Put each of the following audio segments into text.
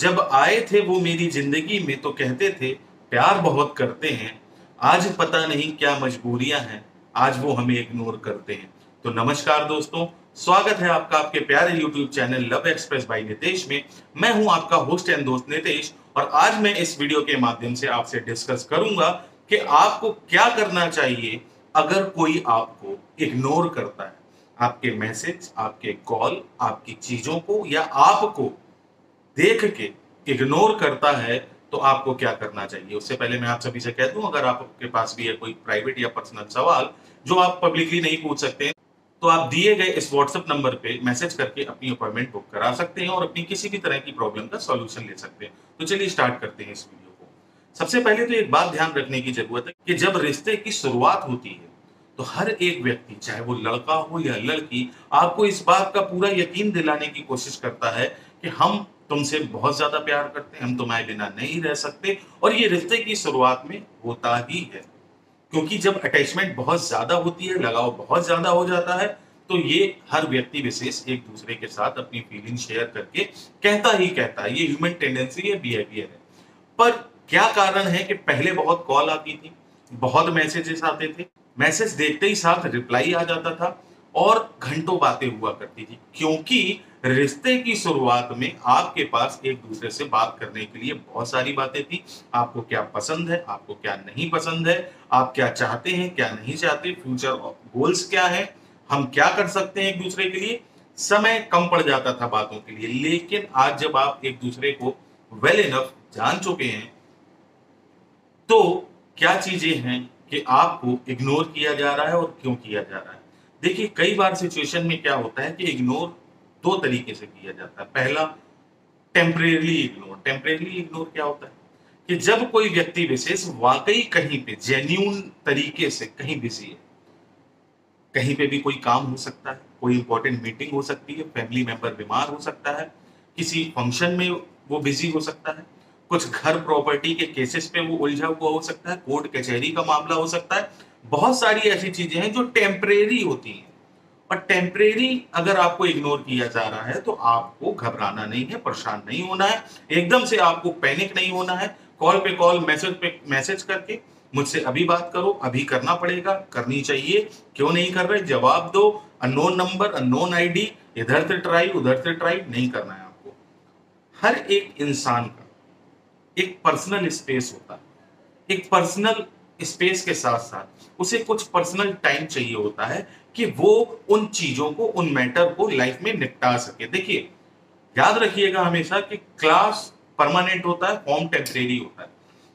जब आए थे वो मेरी ज़िंदगी में तो कहते थे, प्यार बहुत करते हैं, आज पता नहीं क्या मजबूरियाँ हैं, आज वो हमें इग्नोर करते हैं। तो नमस्कार दोस्तों, स्वागत है आपका आपके प्यारे YouTube channel love express by Nitesh में। मैं हूँ आपका होस्ट एंड दोस्त नितेश और आज मैं इस वीडियो के माध्यम से आपसे डिस्कस करूँगा कि आपको क्या करना चाहिए अगर कोई आपको इग्नोर करता है। आपके मैसेज आपके कॉल आपकी चीज़ों को या आपको देख के इग्नोर करता है तो आपको क्या करना चाहिए? उससे पहले मैं आप सभी से कह दूँ, अगर आपके पास भी है कोई प्राइवेट या पर्सनल सवाल, जो आप पब्लिकली नहीं पूछ सकते तो आप दिए गए इस व्हाट्सएप नंबर पे मैसेज करके अपनी अपॉइंटमेंट बुक करा सकते हैं और अपनी किसी भी तरह की प्रॉब्लम का सॉल्यूशन ले सकते हैं। तो चलिए स्टार्ट करते हैं इस वीडियो को। सबसे पहले तो एक बात ध्यान रखने की ज़रूरत है कि जब रिश्ते की शुरुआत होती है तो हर एक व्यक्ति, चाहे वो लड़का हो या लड़की, आपको इस बात का पूरा यकीन दिलाने की कोशिश करता है कि हम तुमसे बहुत ज़्यादा प्यार करते हैं, हम तुम्हारे बिना नहीं रह सकते। और ये रिश्ते की शुरुआत में होता ही है, क्योंकि जब अटैचमेंट बहुत ज़्यादा होती है, लगाव बहुत ज़्यादा हो जाता है तो ये हर व्यक्ति विशेष एक दूसरे के साथ अपनी फीलिंग शेयर करके कहता ही कहता है। ये ह्यूमन टेंडेंसी है बिहेवियर है। पर क्या कारण है कि पहले बहुत कॉल आती थी, बहुत मैसेजेस आते थे? मैसेज देखते ही साथ रिप्लाई आ जाता था, और घंटों बातें हुआ करती थी, क्योंकि रिश्ते की शुरुआत में आपके पास एक दूसरे से बात करने के लिए बहुत सारी बातें थी। आपको क्या पसंद है, आपको क्या नहीं पसंद है, आप क्या चाहते हैं, क्या नहीं चाहते फ्यूचर गोल्स क्या है, हम क्या कर सकते हैं एक दूसरे के लिए? समय कम पड़ जाता था बातों के लिए, लेकिन आज जब आप एक दूसरे को वेल इनफ जान चुके हैं तो क्या चीज़ें हैं कि आपको इग्नोर किया जा रहा है और क्यों किया जा रहा है? देखिए, कई बार सिचुएशन में क्या होता है कि इग्नोर दो तरीके से किया जाता है। पहला टेम्परेली इग्नोर टेम्परेली इग्नोर क्या होता है? कि जब कोई व्यक्ति विशेष वाकई कहीं पे जेन्यून तरीके से कहीं बिज़ी है, कहीं पे भी कोई काम हो सकता है, कोई इंपॉर्टेंट मीटिंग हो सकती है फैमिली मेंबर बीमार हो सकता है, किसी फ़ंक्शन में वो बिज़ी हो सकता है, कुछ घर प्रॉपर्टी के केसेस पे वो उलझा हुआ हो सकता है कोर्ट कचहरी का मामला हो सकता है, बहुत सारी ऐसी चीज़ें हैं जो टेम्परेरी होती हैं। और टेम्परेरी अगर आपको इग्नोर किया जा रहा है तो आपको घबराना नहीं है, परेशान नहीं होना है। एकदम से आपको पैनिक नहीं होना है। कॉल पे कॉल मैसेज पे मैसेज करके मुझसे अभी बात करो, अभी करना पड़ेगा, करनी चाहिए। क्यों नहीं कर रहे? जवाब दो। अनोन नंबर अननोन आईडी इधर से ट्राई उधर से ट्राई नहीं करना है आपको। हर एक इंसान का एक पर्सनल स्पेस होता है। एक पर्सनल स्पेस के साथ साथ उसे कुछ पर्सनल टाइम चाहिए होता है। कि वो उन चीज़ों को, उन मैटर को लाइफ में निपटा सके। देखिए, याद रखिएगा हमेशा कि क्लास परमानेंट होता है फॉर्म टेम्परेरी होता है।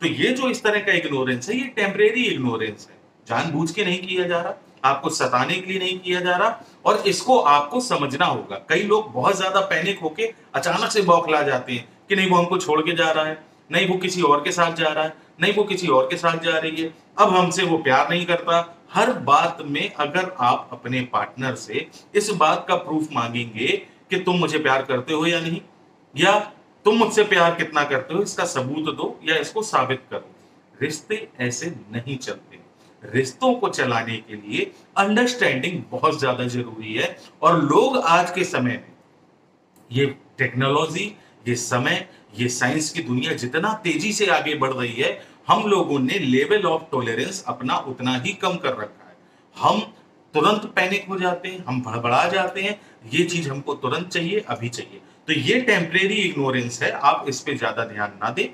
तो ये जो इस तरह का इग्नोरेंस है, ये टेम्परेरी इग्नोरेंस है। जानबूझ के नहीं किया जा रहा, आपको सताने के लिए नहीं किया जा रहा, और इसको आपको समझना होगा। कई लोग बहुत ज़्यादा पैनिक होके अचानक से बौखला जाते हैं कि नहीं, वो हमको छोड़ के जा रहा है, नहीं, वो किसी और के साथ जा रहा है, नहीं, वो किसी और के साथ जा रही है। अब हमसे वो प्यार नहीं करता हर बात में अगर आप अपने पार्टनर से इस बात का प्रूफ मांगेंगे कि तुम मुझे प्यार करते हो या नहीं, या तुम मुझसे प्यार कितना करते हो, इसका सबूत दो या इसको साबित करो। रिश्ते ऐसे नहीं चलते। रिश्तों को चलाने के लिए अंडरस्टैंडिंग बहुत ज़्यादा ज़रूरी है और लोग आज के समय में, ये टेक्नोलॉजी ये समय, ये साइंस की दुनिया जितना तेज़ी से आगे बढ़ रही है हम लोगों ने लेवल ऑफ़ टॉलरेंस अपना उतना ही कम कर रखा है। हम तुरंत पैनिक हो जाते हैं, हम भड़बड़ा जाते हैं, ये चीज़ हमको तुरंत चाहिए, अभी चाहिए। तो ये टेम्परेरी इग्नोरेंस है, आप इस पे ज़्यादा ध्यान ना दें।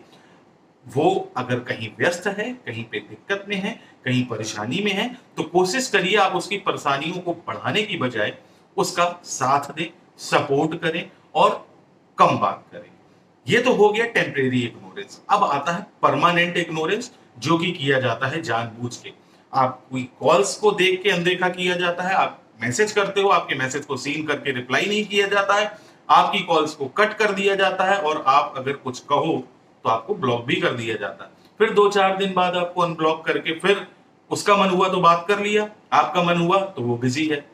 वो अगर कहीं व्यस्त है, कहीं पे दिक्कत में है, कहीं परेशानी में है तो कोशिश करिए आप उसकी परेशानियों को बढ़ाने की बजाय उसका साथ दें, सपोर्ट करें और कम बात करें। ये तो हो गया टेम्परेरी इग्नोरेंस अब आता है परमानेंट इग्नोरेंस जो कि किया जाता है जानबूझ के। आप कोई कॉल्स को देख के अनदेखा किया जाता है, आप मैसेज करते हो, आपके मैसेज को सीन करके रिप्लाई नहीं किया जाता है, आपकी कॉल्स को कट कर दिया जाता है और आप अगर कुछ कहो तो आपको ब्लॉक भी कर दिया जाता है। फिर दो चार दिन बाद आपको अनब्लॉक करके फिर उसका मन हुआ तो बात कर लिया, आपका मन हुआ तो वो बिज़ी है।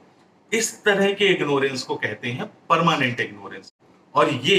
इस तरह के इग्नोरेंस को कहते हैं परमानेंट इग्नोरेंस और ये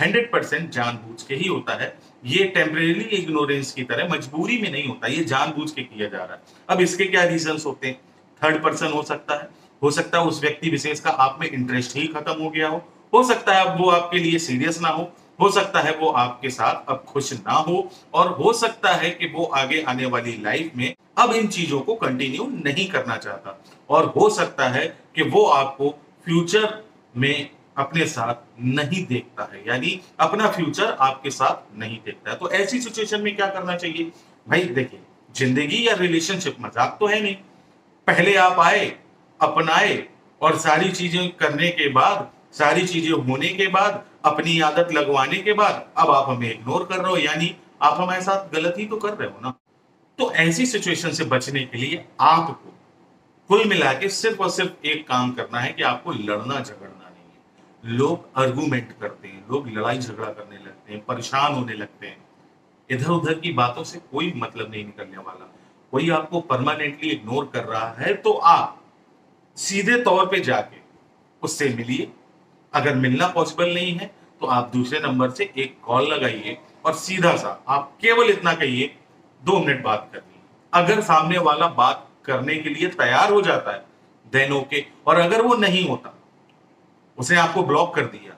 हंड्रेड परसेंट जानबूझ के ही होता है। ये टेम्परेली इग्नोरेंस की तरह मजबूरी में नहीं होता, ये जानबूझ के किया जा रहा है। अब इसके क्या रीजन होते हैं? थर्ड पर्सन हो सकता है। हो सकता है उस व्यक्ति विशेष का आप में इंटरेस्ट ही खत्म हो गया हो। हो सकता है अब वो आपके लिए सीरियस ना हो। हो सकता है वो आपके साथ अब खुश ना हो। और हो सकता है कि वो आगे आने वाली लाइफ में अब इन चीज़ों को कंटिन्यू नहीं करना चाहता। और हो सकता है कि वो आपको फ्यूचर में अपने साथ नहीं देखता है, यानी अपना फ्यूचर आपके साथ नहीं देखता है। तो ऐसी सिचुएशन में क्या करना चाहिए? भाई देखिए, ज़िंदगी या रिलेशनशिप मज़ाक तो है नहीं। पहले आप आए, अपनाए और सारी चीज़ें करने के बाद, सारी चीज़ें होने के बाद, अपनी आदत लगवाने के बाद, अब आप हमें इग्नोर कर रहे हो, यानी आप हमारे साथ गलत ही तो कर रहे हो ना। तो ऐसी सिचुएशन से बचने के लिए आपको कुल मिला के सिर्फ़ और सिर्फ़ एक काम करना है कि आपको लड़ना झगड़ना लोग आर्गूमेंट करते हैं, लोग लड़ाई झगड़ा करने लगते हैं, परेशान होने लगते हैं। इधर उधर की बातों से कोई मतलब नहीं निकलने वाला। कोई आपको परमानेंटली इग्नोर कर रहा है तो आप सीधे तौर पे जाके उससे मिलिए। अगर मिलना पॉसिबल नहीं है तो आप दूसरे नंबर से एक कॉल लगाइए और सीधा सा आप केवल इतना कहिए, दो मिनट बात करनी। अगर सामने वाला बात करने के लिए तैयार हो जाता है देन ओके और अगर वो नहीं होता उसे आपको ब्लॉक कर दिया।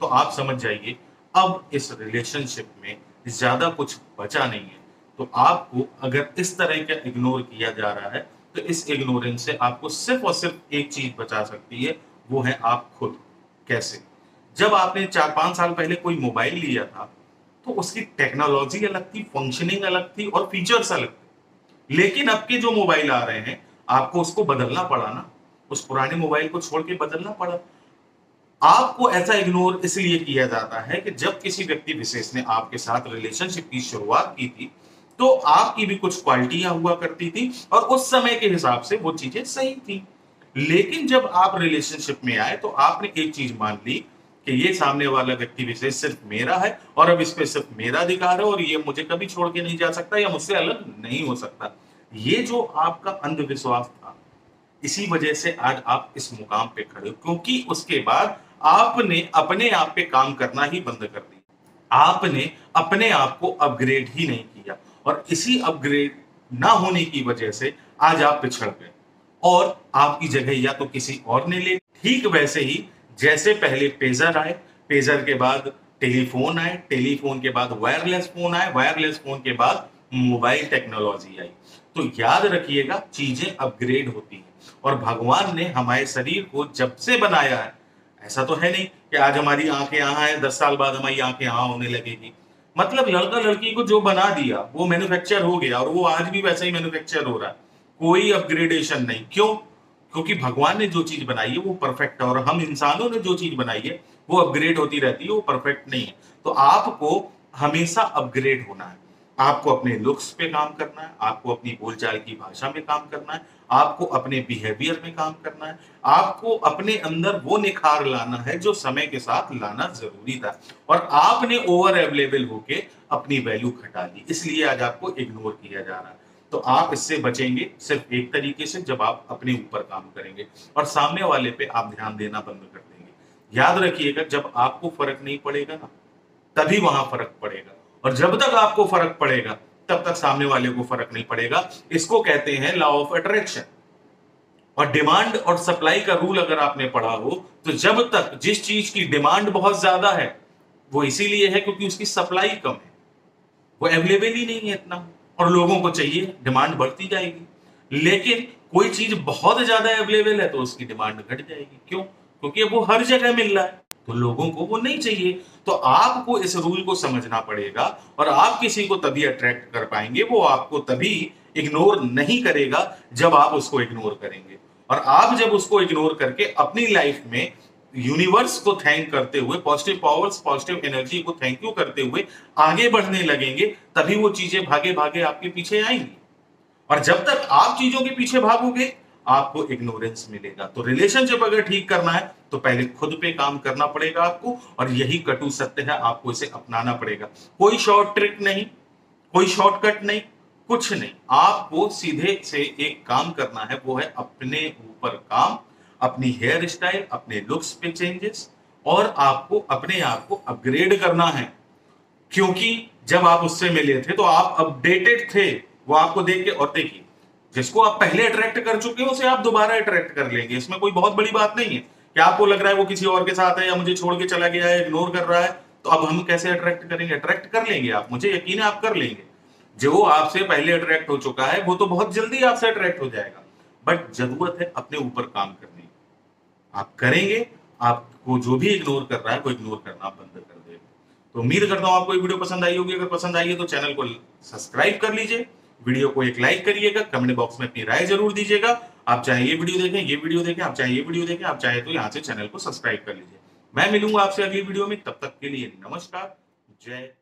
तो आप समझ जाइए, अब इस रिलेशनशिप में ज़्यादा कुछ बचा नहीं है। तो आपको अगर इस तरह का इग्नोर किया जा रहा है तो इस इग्नोरेंस से आपको सिर्फ़ और सिर्फ़ एक चीज़ बचा सकती है, वो है आप खुद। कैसे? जब आपने चार पाँच साल पहले कोई मोबाइल लिया था तो उसकी टेक्नोलॉजी अलग थी फंक्शनिंग अलग थी और फीचर्स अलग थे। लेकिन अब के जो मोबाइल आ रहे हैं, आपको उसको बदलना पड़ा ना। उस पुराने मोबाइल को छोड़ के बदलना पड़ा। आपको ऐसा इग्नोर इसलिए किया जाता है कि जब किसी व्यक्ति, विशेष ने आपके साथ रिलेशनशिप की शुरुआत की थी तो आपकी भी कुछ क्वालिटियाँ हुआ करती थी और उस समय के हिसाब से वो चीज़ें सही थी। लेकिन जब आप रिलेशनशिप में आए तो आपने एक चीज़ मान ली कि ये सामने वाला व्यक्ति विशेष सिर्फ़ मेरा है और अब इस पर सिर्फ़ मेरा अधिकार है और ये मुझे कभी छोड़ के नहीं जा सकता या मुझसे अलग नहीं हो सकता। ये जो आपका अंधविश्वास था, इसी वजह से आज आप इस मुकाम पे खड़े हो, क्योंकि उसके बाद आपने अपने आप पे काम करना ही बंद कर दिया। आपने अपने आप को अपग्रेड ही नहीं किया। और इसी अपग्रेड ना होने की वजह से आज आप पिछड़ गए। और आपकी जगह या तो किसी और ने ले ठीक वैसे ही जैसे पहले पेजर आए पेजर के बाद टेलीफोन आए, टेलीफोन के बाद वायरलेस फ़ोन आए वायरलेस फ़ोन के बाद मोबाइल टेक्नोलॉजी आई। तो याद रखिएगा, चीज़ें अपग्रेड होती हैं। और भगवान ने हमारे शरीर को जब से बनाया है ऐसा तो है नहीं कि आज हमारी आँखें यहाँ है, दस साल बाद हमारी आँखें यहाँ होने लगेगी। मतलब लड़का लड़की को जो बना दिया, वो मैन्युफैक्चर हो गया और वो आज भी वैसा ही मैन्युफैक्चर हो रहा है। कोई अपग्रेडेशन नहीं। क्यों? क्योंकि भगवान ने जो चीज़ बनाई है, वो परफेक्ट है और हम इंसानों ने जो चीज़ बनाई है, वो अपग्रेड होती रहती है, वो परफेक्ट नहीं है। तो आपको हमेशा अपग्रेड होना है। आपको अपने लुक्स पे काम करना है, आपको अपनी बोलचाल की भाषा में काम करना है, आपको अपने बिहेवियर में काम करना है, आपको अपने अंदर वो निखार लाना है जो समय के साथ लाना ज़रूरी था। और आपने ओवर अवेलेबल होके अपनी वैल्यू घटा ली इसलिए आज आपको इग्नोर किया जा रहा है। तो आप इससे बचेंगे सिर्फ़ एक तरीके से जब आप अपने ऊपर काम करेंगे और सामने वाले पे आप ध्यान देना बंद कर देंगे। याद रखिएगा, जब आपको फ़र्क नहीं पड़ेगा ना, तभी वहाँ फ़र्क पड़ेगा। और जब तक आपको फ़र्क पड़ेगा, तब तक सामने वाले को फ़र्क नहीं पड़ेगा। इसको कहते हैं लॉ ऑफ़ अट्रैक्शन और डिमांड और सप्लाई का रूल अगर आपने पढ़ा हो तो जब तक जिस चीज़ की डिमांड बहुत ज़्यादा है, वो इसीलिए है क्योंकि उसकी सप्लाई कम है। वो अवेलेबल ही नहीं है इतना। और लोगों को चाहिए डिमांड बढ़ती जाएगी। लेकिन कोई चीज़ बहुत ज़्यादा अवेलेबल है तो उसकी डिमांड घट जाएगी। क्यों? क्योंकि वो हर जगह मिल रहा है। तो लोगों को वो नहीं चाहिए। तो आपको इस रूल को समझना पड़ेगा और आप किसी को तभी अट्रैक्ट कर पाएँगे, वो आपको तभी इग्नोर नहीं करेगा जब आप उसको इग्नोर करेंगे। और आप जब उसको इग्नोर करके अपनी लाइफ में यूनिवर्स को थैंक करते हुए पॉजिटिव पावर्स पॉजिटिव एनर्जी को थैंक यू करते हुए आगे बढ़ने लगेंगे, तभी वो चीज़ें भागे भागे आपके पीछे आएँगी। और जब तक आप चीज़ों के पीछे भागोगे आपको इग्नोरेंस मिलेगा। तो रिलेशनशिप अगर ठीक करना है तो पहले खुद पे काम करना पड़ेगा आपको, और यही कटु सत्य है, आपको इसे अपनाना पड़ेगा। कोई शॉर्ट ट्रिक नहीं, कोई शॉर्टकट नहीं, कुछ नहीं। आपको सीधे से एक काम करना है, वो है अपने ऊपर काम, अपनी हेयर स्टाइल अपने लुक्स पे चेंजेस और आपको अपने आप को अपग्रेड करना है। क्योंकि जब आप उससे मिले थे तो आप अपडेटेड थे, वो आपको देख के और देखिए। जिसको आप पहले अट्रैक्ट कर चुके हो, उसे आप दोबारा अट्रैक्ट कर लेंगे। इसमें कोई बहुत बड़ी बात नहीं है कि आपको लग रहा है वो किसी और के साथ है या मुझे छोड़ के चला गया है इग्नोर कर रहा है तो अब हम कैसे अट्रैक्ट करेंगे? अट्रैक्ट कर लेंगे आप, मुझे यकीन है आप कर लेंगे। जो आपसे पहले अट्रैक्ट हो चुका है, वो तो बहुत जल्दी आपसे अट्रैक्ट हो जाएगा। बट ज़रूरत है अपने ऊपर काम करने की। आप करेंगे, आपको जो भी इग्नोर कर रहा है, वो इग्नोर करना बंद कर देगा। तो उम्मीद करता हूँ आपको ये वीडियो पसंद आई होगी। अगर पसंद आई है तो चैनल को सब्सक्राइब कर लीजिए। वीडियो को एक लाइक करिएगा, कमेंट बॉक्स में अपनी राय ज़रूर दीजिएगा। आप चाहे ये वीडियो देखें, ये वीडियो देखें, आप चाहे ये वीडियो देखें, आप चाहे तो यहाँ से चैनल को सब्सक्राइब कर लीजिए। मैं मिलूँगा आपसे अगली वीडियो में, तब तक के लिए नमस्कार, जय